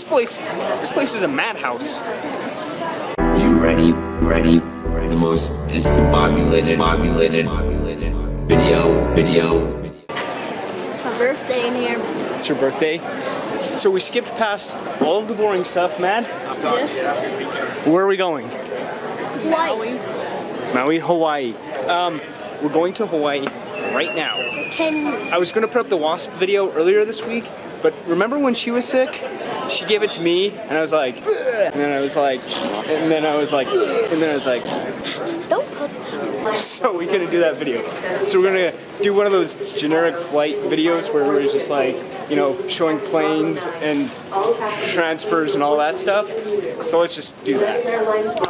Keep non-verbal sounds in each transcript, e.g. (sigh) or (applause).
This place, this place is a madhouse. Are you ready? Ready? Ready? The most discombobulated, bobulated, bobulated video, video. It's my birthday in here. It's your birthday. So we skipped past all of the boring stuff, Mad. Yes. Where are we going? White. Maui, Hawaii. Um, we're going to Hawaii right now. Ten. I was gonna put up the wasp video earlier this week, but remember when she was sick? She gave it to me, and I was like, and then I was like, and then I was like, and then I was like, Don't put. so we couldn't do that video. So we're gonna do one of those generic flight videos where we're just like, you know, showing planes and transfers and all that stuff. So let's just do that.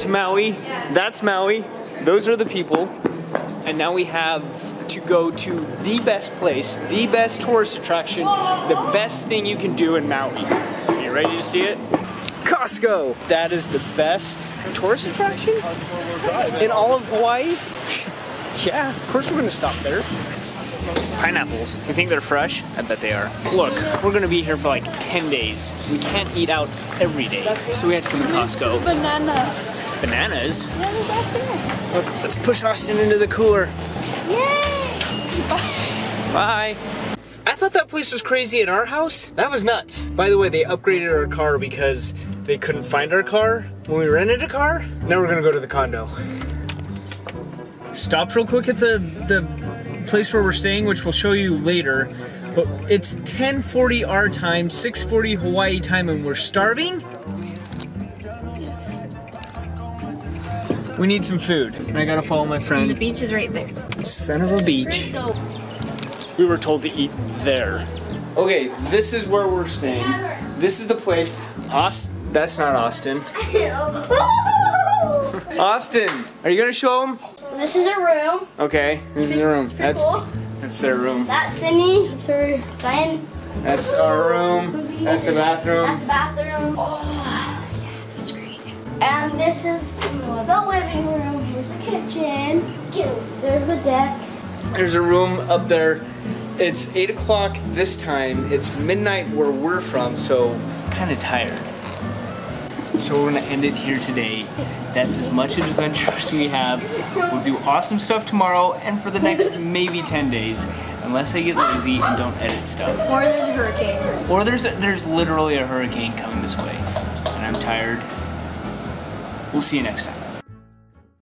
To Maui. That's Maui. Those are the people. And now we have to go to the best place, the best tourist attraction, the best thing you can do in Maui. Are you ready to see it? Costco! That is the best tourist attraction in all of Hawaii? (laughs) yeah, of course we're gonna stop there. Pineapples. You think they're fresh? I bet they are. Look, we're gonna be here for like 10 days. We can't eat out every day, so we have to come to Costco. Bananas. Bananas? Yeah, they're back there. Look, let's push Austin into the cooler. Yay! Bye. Bye. I thought that place was crazy at our house. That was nuts. By the way, they upgraded our car because they couldn't find our car when we rented a car. Now we're gonna go to the condo. Stopped real quick at the the place where we're staying, which we'll show you later. But it's 10:40 our time, 6:40 Hawaii time, and we're starving. We need some food, and I gotta follow my friend. The beach is right there. Son of a beach. We were told to eat there. Okay, this is where we're staying. This is the place. Austin. That's not Austin. (laughs) Oh. Austin, are you gonna show them? this is a room. Okay, this is a room. That's cool. that's their room. That's Sydney with her giant. That's our room. That's the bathroom. That's bathroom. the bathroom. Oh, yeah, that's great. And this is the living room. Here's the kitchen. There's the deck. There's a room up there. It's eight o'clock this time. It's midnight where we're from, so kind of tired. So we're gonna end it here today. That's as much adventure as we have. We'll do awesome stuff tomorrow and for the next maybe 10 days, unless I get lazy and don't edit stuff. Or there's a hurricane. Or there's there's literally a hurricane coming this way, and I'm tired. We'll see you next time.